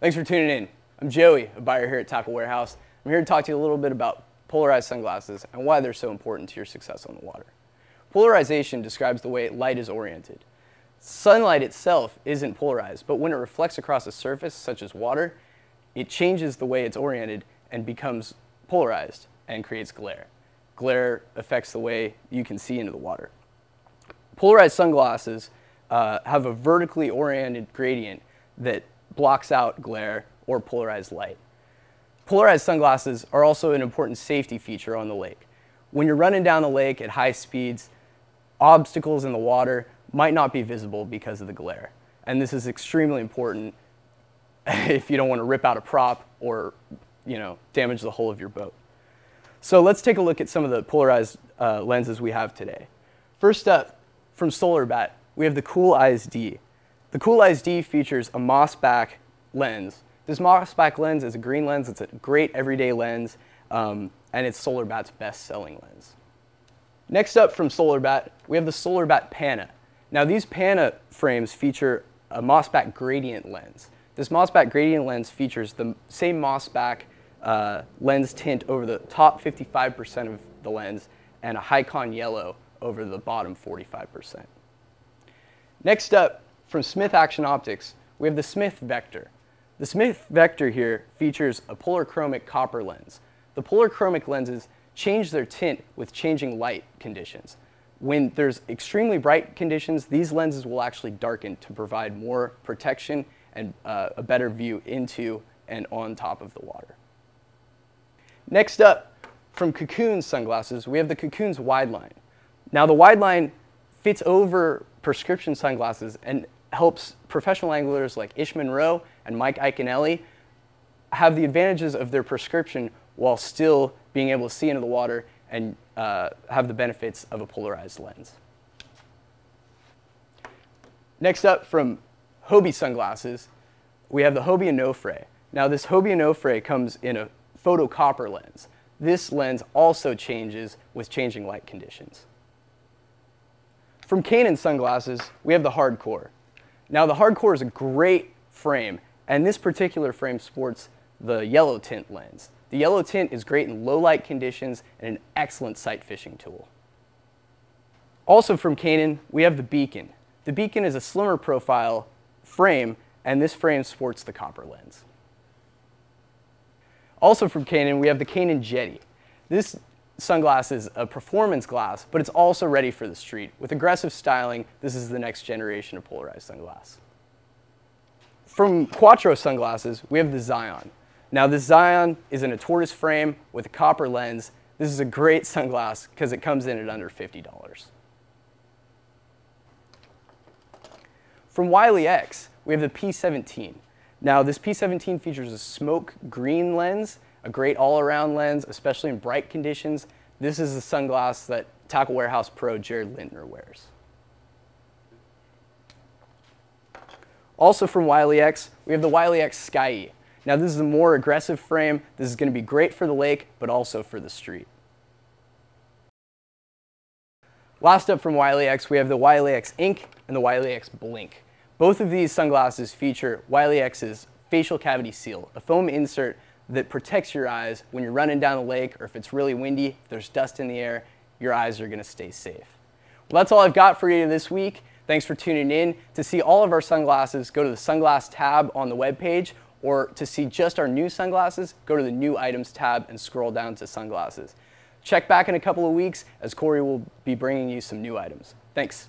Thanks for tuning in. I'm Joey, a buyer here at Tackle Warehouse. I'm here to talk to you a little bit about polarized sunglasses and why they're so important to your success on the water. Polarization describes the way light is oriented. Sunlight itself isn't polarized, but when it reflects across a surface, such as water, it changes the way it's oriented and becomes polarized and creates glare. Glare affects the way you can see into the water. Polarized sunglasses uh, have a vertically oriented gradient that blocks out glare or polarized light. Polarized sunglasses are also an important safety feature on the lake. When you're running down the lake at high speeds, obstacles in the water might not be visible because of the glare. And this is extremely important if you don't want to rip out a prop or you know, damage the hull of your boat. So let's take a look at some of the polarized uh, lenses we have today. First up, from SolarBat, we have the Cool Eyes D. The Cool Eyes D features a Mossback lens. This Mossback lens is a green lens. It's a great everyday lens, um, and it's SolarBat's best-selling lens. Next up from SolarBat, we have the SolarBat Pana. Now these Pana frames feature a Mossback gradient lens. This Mossback gradient lens features the same Mossback uh, lens tint over the top 55% of the lens and a Hycon yellow over the bottom 45%. Next up, from Smith Action Optics, we have the Smith Vector. The Smith Vector here features a polarchromic copper lens. The polarchromic lenses change their tint with changing light conditions. When there's extremely bright conditions, these lenses will actually darken to provide more protection and uh, a better view into and on top of the water. Next up, from Cocoon sunglasses, we have the Cocoon's wide line. Now the wide line fits over prescription sunglasses and helps professional anglers like Ish Monroe and Mike Iaconelli have the advantages of their prescription while still being able to see into the water and uh, have the benefits of a polarized lens. Next up from Hobie sunglasses, we have the Hobie Onofre. Now this Hobie Onofre comes in a photocopper lens. This lens also changes with changing light conditions. From Kaenon sunglasses, we have the Hardcore. Now the Hardcore is a great frame, and this particular frame sports the yellow tint lens. The yellow tint is great in low light conditions and an excellent sight fishing tool. Also from Kaenon, we have the Beacon. The Beacon is a slimmer profile frame, and this frame sports the copper lens. Also from Kaenon, we have the Kaenon Jetty. This sunglass is a performance glass, but it's also ready for the street. With aggressive styling, this is the next generation of polarized sunglass. From Quattro sunglasses, we have the Zion. Now this Zion is in a tortoise frame with a copper lens. This is a great sunglass because it comes in at under $50. From Wiley X, we have the P17. Now this P17 features a smoke green lens a great all-around lens, especially in bright conditions. This is the sunglass that Tackle Warehouse Pro Jared Lintner wears. Also from Wiley X, we have the Wiley X Sky Now this is a more aggressive frame. This is going to be great for the lake, but also for the street. Last up from Wiley X, we have the Wiley X Ink and the Wiley X Blink. Both of these sunglasses feature Wiley X's facial cavity seal, a foam insert that protects your eyes when you're running down the lake or if it's really windy, if there's dust in the air, your eyes are gonna stay safe. Well, that's all I've got for you this week. Thanks for tuning in. To see all of our sunglasses, go to the sunglass tab on the webpage, or to see just our new sunglasses, go to the new items tab and scroll down to sunglasses. Check back in a couple of weeks as Corey will be bringing you some new items. Thanks.